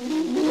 Mm-hmm.